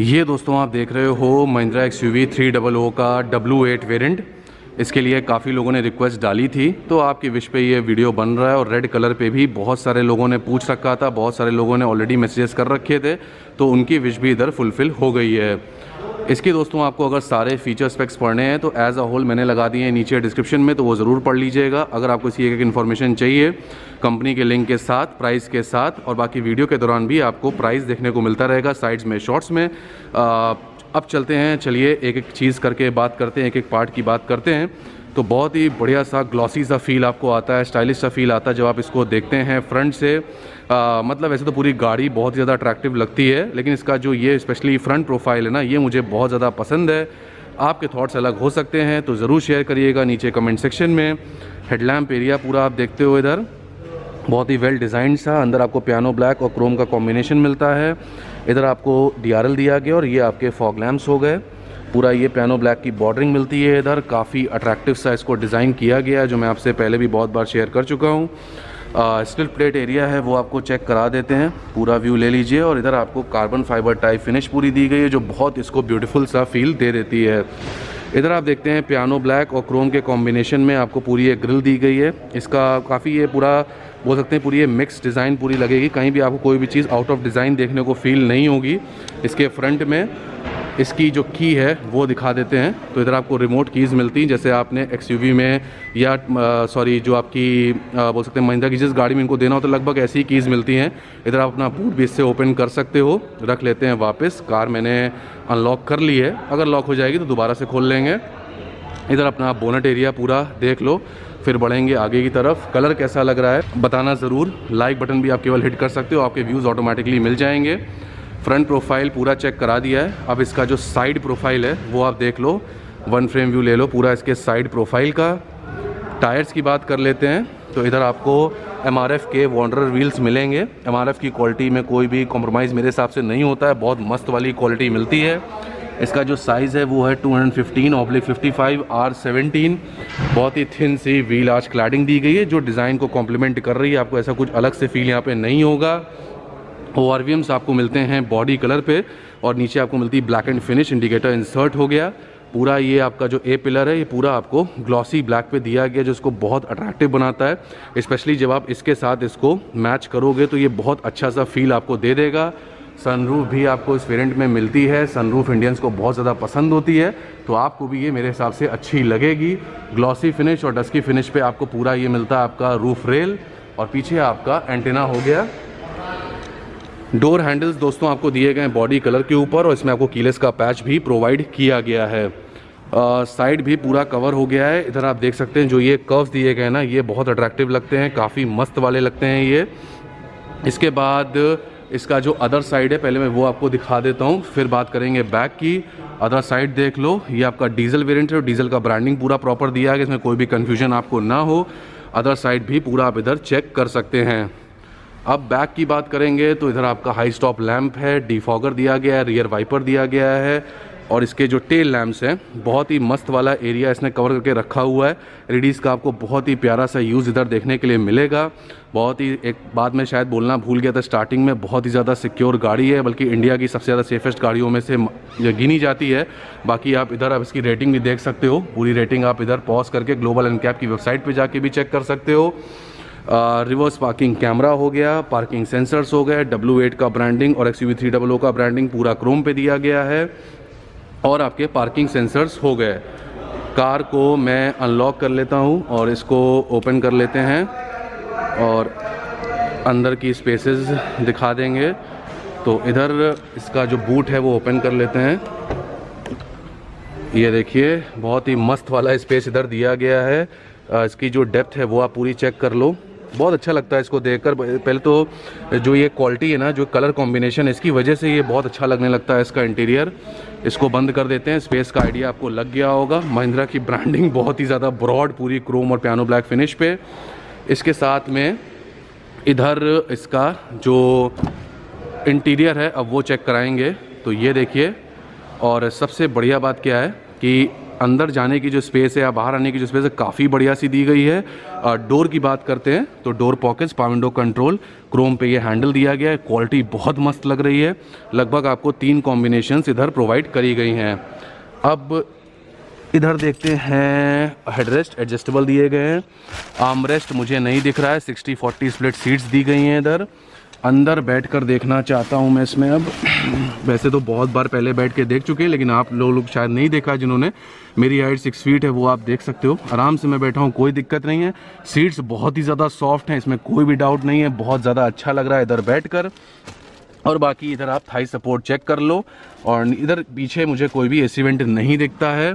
ये दोस्तों आप देख रहे हो Mahindra X U V three double O का डब्लू एट वेरियंट इसके लिए काफ़ी लोगों ने रिक्वेस्ट डाली थी तो आपकी विश पे ये वीडियो बन रहा है और रेड कलर पे भी बहुत सारे लोगों ने पूछ रखा था, बहुत सारे लोगों ने ऑलरेडी मैसेजेस कर रखे थे तो उनकी विश भी इधर फुलफ़िल हो गई है। इसकी दोस्तों आपको अगर सारे फीचर स्पेक्स पढ़ने हैं तो एज़ अ होल मैंने लगा दिए हैं नीचे डिस्क्रिप्शन में तो वो ज़रूर पढ़ लीजिएगा। अगर आपको इसी एक एक इन्फॉर्मेशन चाहिए कंपनी के लिंक के साथ प्राइस के साथ और बाकी वीडियो के दौरान भी आपको प्राइस देखने को मिलता रहेगा साइड्स में शॉर्ट्स में। आ, अब चलते हैं चलिए एक एक चीज़ करके बात करते हैं एक एक पार्ट की बात करते हैं। तो बहुत ही बढ़िया सा ग्लॉसी सा फील आपको आता है स्टाइलिश सा फील आता है जब आप इसको देखते हैं। फ्रंट से आ, मतलब वैसे तो पूरी गाड़ी बहुत ज़्यादा अट्रैक्टिव लगती है लेकिन इसका जो ये स्पेशली फ्रंट प्रोफ़ाइल है ना ये मुझे बहुत ज़्यादा पसंद है। आपके थॉट्स अलग हो सकते हैं तो ज़रूर शेयर करिएगा नीचे कमेंट सेक्शन में। हेडलैम्प एरिया पूरा आप देखते हो इधर। बहुत ही वेल डिज़ाइंड सा अंदर आपको पियानो ब्लैक और क्रोम का कॉम्बिनेशन मिलता है। इधर आपको डीआरएल दिया गया और ये आपके फॉग लैम्प्स हो गए। पूरा ये पियानो ब्लैक की बॉर्डरिंग मिलती है इधर। काफ़ी अट्रैक्टिव सा इसको डिज़ाइन किया गया है, जो मैं आपसे पहले भी बहुत बार शेयर कर चुका हूँ। स्टिल प्लेट एरिया है, वो आपको चेक करा देते हैं। पूरा व्यू ले लीजिए और इधर आपको कार्बन फाइबर टाइप फिनिश पूरी दी गई है, जो बहुत इसको ब्यूटीफुल सा फील दे देती है। इधर आप देखते हैं पियानो ब्लैक और क्रोम के कॉम्बिनेशन में आपको पूरी एक ग्रिल दी गई है। इसका काफ़ी ये पूरा, बोल सकते हैं पूरी ये मिक्स डिज़ाइन पूरी लगेगी। कहीं भी आपको कोई भी चीज़ आउट ऑफ़ डिज़ाइन देखने को फील नहीं होगी। इसके फ्रंट में इसकी जो की है वो दिखा देते हैं। तो इधर आपको रिमोट कीज़ मिलती हैं जैसे आपने एक्सयूवी में या सॉरी जो आपकी आ, बोल सकते हैं महिंद्रा की जिस गाड़ी में इनको देना हो तो लगभग ऐसी ही कीज़ मिलती हैं। इधर आप अपना बूट भी इससे ओपन कर सकते हो रख लेते हैं वापस। कार मैंने अनलॉक कर ली है। अगर लॉक हो जाएगी तो दोबारा से खोल लेंगे। इधर अपना बोनट एरिया पूरा देख लो फिर बढ़ेंगे आगे की तरफ़। कलर कैसा लग रहा है बताना ज़रूर। लाइक बटन भी आप केवल हिट कर सकते हो आपके व्यूज़ ऑटोमेटिकली मिल जाएँगे। फ्रंट प्रोफ़ाइल पूरा चेक करा दिया है। अब इसका जो साइड प्रोफ़ाइल है, वो आप देख लो। वन फ्रेम व्यू ले लो, पूरा इसके साइड प्रोफ़ाइल का। टायर्स की बात कर लेते हैं तो इधर आपको एमआरएफ के वॉन्डर व्हील्स मिलेंगे। एमआरएफ की क्वालिटी में कोई भी कॉम्प्रोमाइज़ मेरे हिसाब से नहीं होता है। बहुत मस्त वाली क्वालिटी मिलती है। इसका जो साइज़ है, वो है 215 हंड्रेड फिफ्टीन ऑब्लिक फिफ्टी बहुत ही थिन सी व्हील आज क्लैडिंग दी गई है, जो डिज़ाइन को कॉम्प्लीमेंट कर रही है। आपको ऐसा कुछ अलग से फील यहाँ पे नहीं होगा। ओ आर आपको मिलते हैं बॉडी कलर पे, और नीचे आपको मिलती है black and finish indicator insert हो गया। पूरा ये आपका जो ए पिलर है, ये पूरा आपको ग्लॉसी ब्लैक पे दिया गया, जो इसको बहुत अट्रैक्टिव बनाता है। स्पेशली जब आप इसके साथ इसको मैच करोगे तो ये बहुत अच्छा सा फील आपको दे देगा। सनरूफ भी आपको इस वेरिएंट में मिलती है। सनरूफ इंडियंस को बहुत ज़्यादा पसंद होती है तो आपको भी ये मेरे हिसाब से अच्छी लगेगी। ग्लॉसी फिनिश और डस्की फिनिश पे आपको पूरा ये मिलता है आपका रूफ रेल और पीछे आपका एंटेना हो गया। डोर हैंडल्स दोस्तों आपको दिए गए हैं बॉडी कलर के ऊपर और इसमें आपको कीलेस का पैच भी प्रोवाइड किया गया है। साइड भी पूरा कवर हो गया है। इधर आप देख सकते हैं जो ये कर्व्स दिए गए हैं ना, ये बहुत अट्रैक्टिव लगते हैं, काफ़ी मस्त वाले लगते हैं ये। इसके बाद इसका जो अदर साइड है, पहले मैं वो आपको दिखा देता हूँ, फिर बात करेंगे बैक की। अदर साइड देख लो, ये आपका डीजल वेरिएंट है और डीजल का ब्रांडिंग पूरा प्रॉपर दिया है, इसमें कोई भी कन्फ्यूज़न आपको ना हो। अदर साइड भी पूरा आप इधर चेक कर सकते हैं। अब बैक की बात करेंगे तो इधर आपका हाई स्टॉप लैंप है डिफॉगर दिया गया है रियर वाइपर दिया गया है और इसके जो टेल लैम्प्स हैं, बहुत ही मस्त वाला एरिया इसने कवर करके रखा हुआ है। एलईडीज़ का आपको बहुत ही प्यारा सा यूज़ इधर देखने के लिए मिलेगा। बहुत ही एक बात में शायद बोलना भूल गया था स्टार्टिंग में, बहुत ही ज़्यादा सिक्योर गाड़ी है, बल्कि इंडिया की सबसे ज़्यादा सेफेस्ट गाड़ियों में से गिनी जाती है। बाकी आप इधर आप इसकी रेटिंग भी देख सकते हो। पूरी रेटिंग आप इधर पॉज करके ग्लोबल एनकैप की वेबसाइट पर जाके भी चेक कर सकते हो। रिवर्स पार्किंग कैमरा हो गया पार्किंग सेंसर्स हो गए डब्ल्यू का ब्रांडिंग और एक्स यू का ब्रांडिंग पूरा क्रोम पे दिया गया है और आपके पार्किंग सेंसर्स हो गए। कार को मैं अनलॉक कर लेता हूँ और इसको ओपन कर लेते हैं और अंदर की स्पेसेस दिखा देंगे। तो इधर इसका जो बूट है वो ओपन कर लेते हैं। ये देखिए, बहुत ही मस्त वाला स्पेस इधर दिया गया है। इसकी जो डेप्थ है वो आप पूरी चेक कर लो। बहुत अच्छा लगता है इसको देखकर। पहले तो जो ये क्वालिटी है ना, जो कलर कॉम्बिनेशन है, इसकी वजह से ये बहुत अच्छा लगने लगता है इसका इंटीरियर इसको बंद कर देते हैं। स्पेस का आइडिया आपको लग गया होगा। महिंद्रा की ब्रांडिंग बहुत ही ज़्यादा ब्रॉड पूरी क्रोम और पियानो ब्लैक फिनिश पे। इसके साथ में इधर इसका जो इंटीरियर है, अब वो चेक कराएँगे। तो ये देखिए, और सबसे बढ़िया बात क्या है कि अंदर जाने की जो स्पेस है या बाहर आने की जो स्पेस है, काफ़ी बढ़िया सी दी गई है। डोर की बात करते हैं तो door pockets power window control chrome पे ये हैंडल दिया गया है। क्वालिटी बहुत मस्त लग रही है। लगभग आपको तीन कॉम्बिनेशंस इधर प्रोवाइड करी गई हैं। अब इधर देखते हैं हेडरेस्ट एडजस्टेबल दिए गए हैं। आर्मरेस्ट मुझे नहीं दिख रहा है सिक्सटी फोर्टी स्प्लिट सीट्स दी गई हैं इधर। अंदर बैठकर देखना चाहता हूँ मैं इसमें अब। वैसे तो बहुत बार पहले बैठ के देख चुके हैं, लेकिन आप लोग लोग शायद नहीं देखा जिन्होंने मेरी हाइट सिक्स फीट है, वो आप देख सकते हो। आराम से मैं बैठा हूँ, कोई दिक्कत नहीं है। सीट्स बहुत ही ज़्यादा सॉफ्ट हैं, इसमें कोई भी डाउट नहीं है, बहुत ज़्यादा अच्छा लग रहा है इधर बैठ कर और बाकी इधर आप थाई सपोर्ट चेक कर लो, और इधर पीछे मुझे कोई भी एसी वेंट नहीं दिखता है।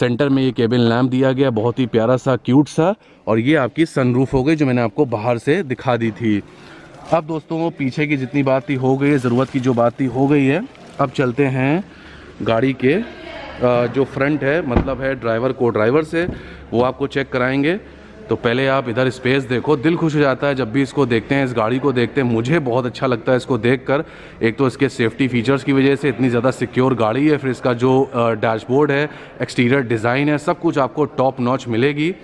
सेंटर में ये केबिन लैम्प दिया गया, बहुत ही प्यारा सा क्यूट सा, और ये आपकी सनरूफ हो गई, जो मैंने आपको बाहर से दिखा दी थी। अब दोस्तों, पीछे की जितनी बात थी, हो गई है, ज़रूरत की जो बात थी, हो गई है। अब चलते हैं गाड़ी के जो फ्रंट है मतलब है ड्राइवर को ड्राइवर से, वो आपको चेक कराएँगे। तो पहले आप इधर स्पेस देखो, दिल खुश हो जाता है जब भी इसको देखते हैं, इस गाड़ी को देखते हैं। मुझे बहुत अच्छा लगता है इसको देखकर। एक तो इसके सेफ्टी फीचर्स की वजह से इतनी ज़्यादा सिक्योर गाड़ी है, फिर इसका जो डैशबोर्ड है एक्सटीरियर डिज़ाइन है, सब कुछ आपको टॉप नॉच मिलेगी।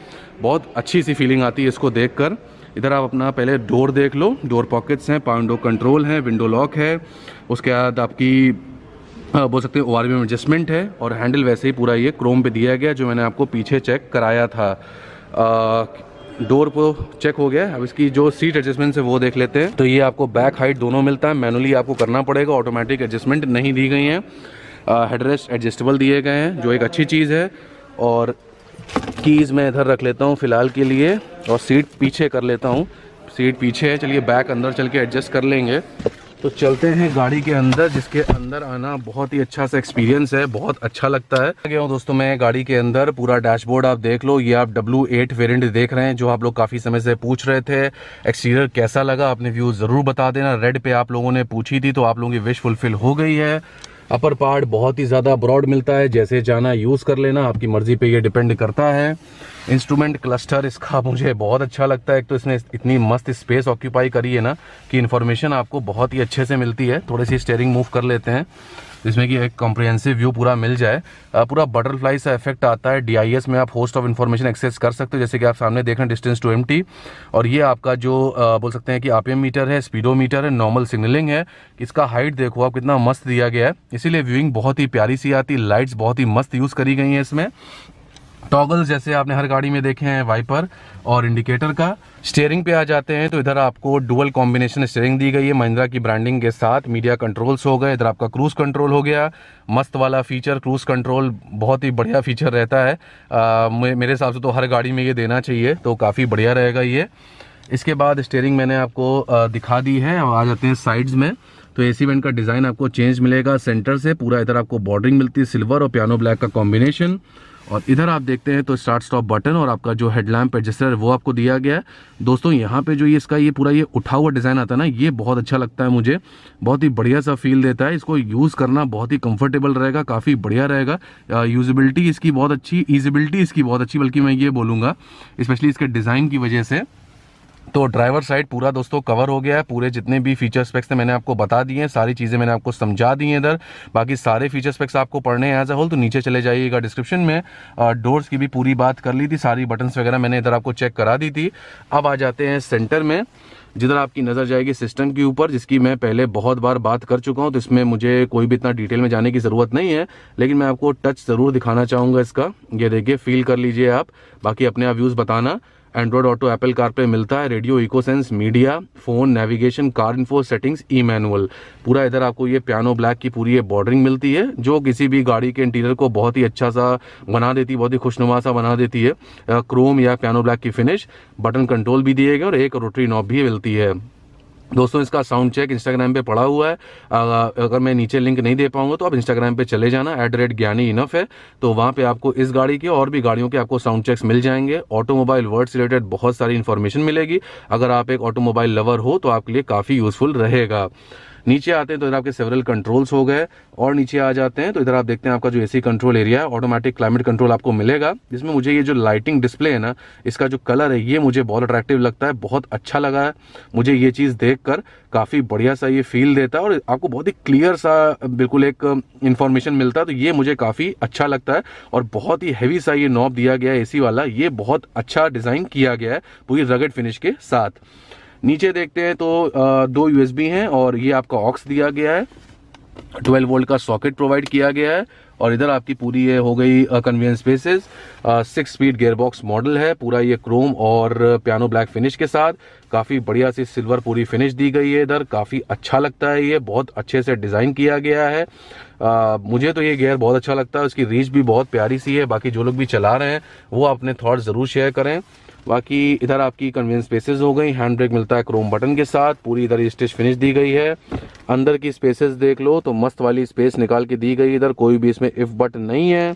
बहुत अच्छी सी फीलिंग आती है इसको देख कर इधर आप अपना पहले डोर देख लो। डोर पॉकेट्स हैं पाउंडो कंट्रोल है, विंडो लॉक है। उसके बाद आपकी बोल सकते हैं ओ आर एडजस्टमेंट है और हैंडल वैसे ही पूरा ये क्रोम पे दिया गया जो मैंने आपको पीछे चेक कराया था। डोर को चेक हो गया। अब इसकी जो सीट एडजस्टमेंट है वो देख लेते हैं। तो ये आपको बैक हाइट दोनों मिलता है। मैनुअली आपको करना पड़ेगा। ऑटोमेटिक एडजस्टमेंट नहीं दी गई हैं। हेडरेस्ट एडजस्टेबल दिए गए हैं, जो एक अच्छी चीज़ है। और कीज़ मैं इधर रख लेता हूँ फ़िलहाल के लिए और सीट पीछे कर लेता हूँ। सीट पीछे है, चलिए बैक अंदर चल के एडजस्ट कर लेंगे। तो चलते हैं गाड़ी के अंदर, जिसके अंदर आना बहुत ही अच्छा सा एक्सपीरियंस है, बहुत अच्छा लगता है। गया हूँ दोस्तों, मैं गाड़ी के अंदर, पूरा डैशबोर्ड आप देख लो। ये आप W8 वेरिएंट देख रहे हैं, जो आप लोग काफ़ी समय से पूछ रहे थे। एक्सटीरियर कैसा लगा अपने व्यू ज़रूर बता देना। रेड पे आप लोगों ने पूछी थी तो आप लोगों की विश फुलफिल हो गई है। अपर पार्ट बहुत ही ज़्यादा ब्रॉड मिलता है, जैसे जाना यूज़ कर लेना, आपकी मर्ज़ी पे ये डिपेंड करता है। इंस्ट्रूमेंट क्लस्टर इसका मुझे बहुत अच्छा लगता है। तो इसने इतनी मस्त स्पेस ऑक्यूपाई करी है ना, कि इन्फॉर्मेशन आपको बहुत ही अच्छे से मिलती है। थोड़ी सी स्टेयरिंग मूव कर लेते हैं। जिसमें कि एक कॉम्प्रिहेंसिव व्यू पूरा मिल जाए। पूरा बटरफ्लाई सा इफ़ेक्ट आता है डीआईएस में। आप होस्ट ऑफ़ इन्फॉर्मेशन एक्सेस कर सकते हो, जैसे कि आप सामने देख रहे हैं डिस्टेंस टू एम और ये आपका जो बोल सकते हैं कि आप मीटर है स्पीडो मीटर है नॉर्मल सिग्नलिंग है। इसका हाइट देखो आप, कितना मस्त दिया गया है। इसीलिए व्यूइंग बहुत ही प्यारी सी आती लाइट्स बहुत ही मस्त यूज़ करी गई हैं इसमें। टॉगल्स जैसे आपने हर गाड़ी में देखे हैं वाइपर और इंडिकेटर का। स्टेयरिंग पे आ जाते हैं तो इधर आपको डुअल कॉम्बिनेशन स्टेयरिंग दी गई है। महिंद्रा की ब्रांडिंग के साथ मीडिया कंट्रोल्स हो गए इधर आपका क्रूज कंट्रोल हो गया। मस्त वाला फीचर क्रूज कंट्रोल बहुत ही बढ़िया फीचर रहता है। आ, मेरे हिसाब से तो हर गाड़ी में ये देना चाहिए तो काफ़ी बढ़िया रहेगा ये। इसके बाद स्टेयरिंग मैंने आपको दिखा दी है। और आ जाते हैं साइड्स में। तो एसी वेंट का डिज़ाइन आपको चेंज मिलेगा सेंटर से। पूरा इधर आपको बॉर्डरिंग मिलती है सिल्वर और पियानो ब्लैक का कॉम्बिनेशन और इधर आप देखते हैं तो स्टार्ट स्टॉप बटन और आपका जो हेडलैम्प एडजस्टर वो आपको दिया गया है। दोस्तों, यहाँ पे जो ये इसका ये पूरा ये उठा हुआ डिज़ाइन आता है ना, ये बहुत अच्छा लगता है मुझे। बहुत ही बढ़िया सा फील देता है। इसको यूज़ करना बहुत ही कंफर्टेबल रहेगा, काफ़ी बढ़िया रहेगा। यूजबिलिटी इसकी बहुत अच्छी ईजिबिलिटी इसकी बहुत अच्छी, बल्कि मैं ये बोलूँगा स्पेशली इसके डिज़ाइन की वजह से। तो ड्राइवर साइड पूरा दोस्तों कवर हो गया है। पूरे जितने भी फीचर स्पेक्स थे मैंने आपको बता दिए हैं। सारी चीज़ें मैंने आपको समझा दी हैं इधर। बाकी सारे फीचर स्पेक्स आपको पढ़ने हैं एज अ होल तो नीचे चले जाइएगा डिस्क्रिप्शन में। डोर्स की भी पूरी बात कर ली थी, सारी बटन्स वगैरह मैंने इधर आपको चेक करा दी थी। अब आ जाते हैं सेंटर में, जिधर आपकी नज़र जाएगी सिस्टम के ऊपर, जिसकी मैं पहले बहुत बार बात कर चुका हूँ तो इसमें मुझे कोई भी इतना डिटेल में जाने की ज़रूरत नहीं है, लेकिन मैं आपको टच ज़रूर दिखाना चाहूँगा इसका। ये देखिए फील कर लीजिए आप। बाकी अपने आप व्यूज़ बताना। एंड्रॉयड ऑटो एप्पल कार पे मिलता है radio ecosense media phone navigation car info settings e manual पूरा इधर आपको ये पियानो ब्लैक की पूरी ये बॉर्डरिंग मिलती है, जो किसी भी गाड़ी के इंटीरियर को बहुत ही अच्छा सा बना देती है बहुत ही खुशनुमा सा बना देती है। क्रोम या पियानो ब्लैक की फिनिश बटन कंट्रोल भी दिए गए और एक रोटरी नॉब भी मिलती है। दोस्तों, इसका साउंड चेक इंस्टाग्राम पे पड़ा हुआ है। अगर मैं नीचे लिंक नहीं दे पाऊँगा तो आप इंस्टाग्राम पे चले जाना एट रेट ज्ञानी इनफ है। तो वहाँ पे आपको इस गाड़ी के और भी गाड़ियों के आपको साउंड चेक्स मिल जाएँगे। ऑटोमोबाइल वर्ड से रिलेटेड बहुत सारी इन्फॉर्मेशन मिलेगी। अगर आप एक ऑटोमोबाइल लवर हो तो आपके लिए काफ़ी यूजफुल रहेगा। नीचे आते हैं तो इधर आपके सेवरल कंट्रोल्स हो गए, और नीचे आ जाते हैं तो इधर आप देखते हैं आपका जो एसी कंट्रोल एरिया है ऑटोमेटिक क्लाइमेट कंट्रोल आपको मिलेगा। जिसमें मुझे ये जो लाइटिंग डिस्प्ले है ना, इसका जो कलर है, ये मुझे बहुत अट्रैक्टिव लगता है, बहुत अच्छा लगा है। मुझे ये चीज़ देखकर काफ़ी बढ़िया सा ये फील देता है, और आपको बहुत ही क्लियर सा, बिल्कुल एक इन्फॉर्मेशन मिलता है तो ये मुझे काफ़ी अच्छा लगता है, और बहुत ही हैवी सा ये नॉब दिया गया है वाला, ये बहुत अच्छा डिज़ाइन किया गया है, पूरी रगड फिनिश के साथ। नीचे देखते हैं तो दो यूएसबी हैं और ये आपका ऑक्स दिया गया है। 12 वोल्ट का सॉकेट प्रोवाइड किया गया है और इधर आपकी पूरी ये हो गई convenience spaces six speed gearbox model है पूरा ये क्रोम और पियानो ब्लैक फिनिश के साथ। काफ़ी बढ़िया सी सिल्वर पूरी फिनिश दी गई है इधर। काफ़ी अच्छा लगता है ये बहुत अच्छे से डिज़ाइन किया गया है। आ, मुझे तो ये गेयर बहुत अच्छा लगता है उसकी रीच भी बहुत प्यारी सी है बाकी जो लोग भी चला रहे हैं वो अपने थॉट ज़रूर शेयर करें। बाकी इधर आपकी कन्वीनियंस स्पेसेस हो गई हैंड ब्रेक मिलता है क्रोम बटन के साथ, पूरी इधर स्टिच फिनिश दी गई है। अंदर की स्पेसेस देख लो तो मस्त वाली स्पेस निकाल के दी गई इधर, कोई भी इसमें इफ़ बट नहीं है।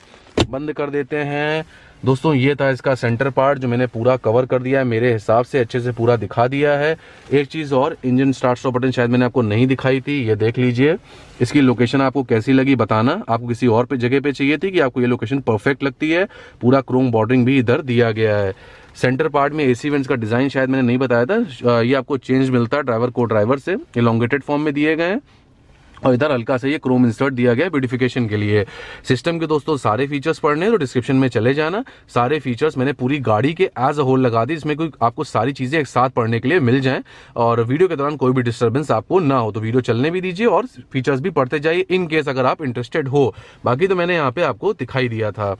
बंद कर देते हैं। दोस्तों, ये था इसका सेंटर पार्ट जो मैंने पूरा कवर कर दिया है, मेरे हिसाब से अच्छे से पूरा दिखा दिया है। एक चीज़ और इंजन स्टार्ट स्टॉप बटन शायद मैंने आपको नहीं दिखाई थी, ये देख लीजिए। इसकी लोकेशन आपको कैसी लगी बताना। आपको किसी और पे, जगह पे चाहिए थी कि आपको ये लोकेशन परफेक्ट लगती है। पूरा क्रोम बॉर्डरिंग भी इधर दिया गया है। सेंटर पार्ट में एसी वेंट्स का डिज़ाइन शायद मैंने नहीं बताया था। ये आपको चेंज मिलता है ड्राइवर को ड्राइवर से। इलांगेटेड फॉर्म में दिए गए हैं। और इधर हल्का से ये क्रोम इंसर्ट दिया गया ब्यूटिफिकेशन के लिए। सिस्टम के दोस्तों, सारे फीचर्स पढ़ने तो डिस्क्रिप्शन में चले जाना। सारे फीचर्स मैंने पूरी गाड़ी के एज अ होल लगा दी इसमें कोई आपको सारी चीज़ें एक साथ पढ़ने के लिए मिल जाए। और वीडियो के दौरान कोई भी डिस्टर्बेंस आपको ना हो तो वीडियो चलने भी दीजिए और फीचर्स भी पढ़ते जाइए इन केस अगर आप इंटरेस्टेड हो। बाकी तो मैंने यहाँ पे आपको दिखाई दिया था।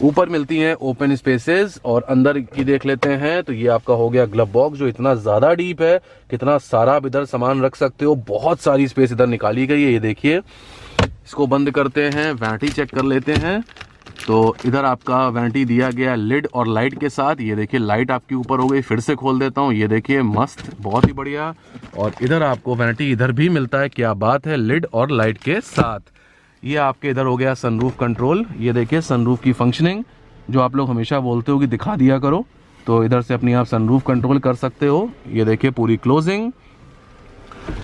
ऊपर मिलती हैं ओपन स्पेसेस और अंदर की देख लेते हैं। तो ये आपका हो गया ग्लब बॉक्स जो इतना ज़्यादा डीप है, कितना सारा आप इधर सामान रख सकते हो। बहुत सारी स्पेस इधर निकाली गई है, ये देखिए। इसको बंद करते हैं वैनिटी चेक कर लेते हैं। तो इधर आपका वैनिटी दिया गया लिड और लाइट के साथ। ये देखिए लाइट आपके ऊपर हो गई, फिर से खोल देता हूँ। ये देखिए, मस्त, बहुत ही बढ़िया। और इधर आपको वैनिटी इधर भी मिलता है, क्या बात है लिड और लाइट के साथ। ये आपके इधर हो गया सनरूफ कंट्रोल ये देखिए सनरूफ की फंक्शनिंग जो आप लोग हमेशा बोलते हो कि दिखा दिया करो तो इधर से अपनी आप सनरूफ कंट्रोल कर सकते हो। ये देखिए, पूरी क्लोजिंग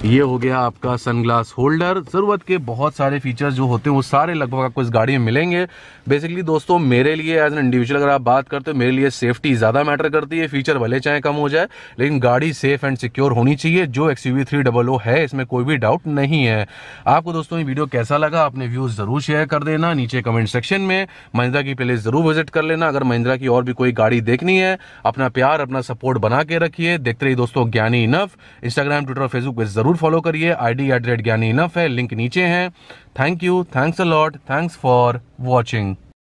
ये हो गया आपका सनग्लास होल्डर ज़रूरत के बहुत सारे फीचर्स जो होते हैं, वो सारे लगभग आपको इस गाड़ी में मिलेंगे। बेसिकली दोस्तों, मेरे लिए एज एन इंडिविजुअल अगर आप बात करते हो, मेरे लिए सेफ्टी ज़्यादा मैटर करती है। फीचर भले चाहे कम हो जाए, लेकिन गाड़ी सेफ़ एंड सिक्योर होनी चाहिए, जो X U three double O है, इसमें कोई भी डाउट नहीं है। आपको दोस्तों, ये वीडियो कैसा लगा, अपने व्यूज़ ज़रूर शेयर कर देना। नीचे कमेंट सेक्शन में महिंद्रा की प्लेलिस्ट ज़रूर विज़िट कर लेना। अगर महिंद्रा की और भी कोई गाड़ी देखनी है, अपना प्यार, अपना सपोर्ट बना के रखिए। देखते रहिए दोस्तों, Gyani enough Instagram Twitter Facebook ज़रूर फॉलो करिए। I D at rate Gyani enough है। लिंक नीचे है। Thank you thanks a lot thanks for watching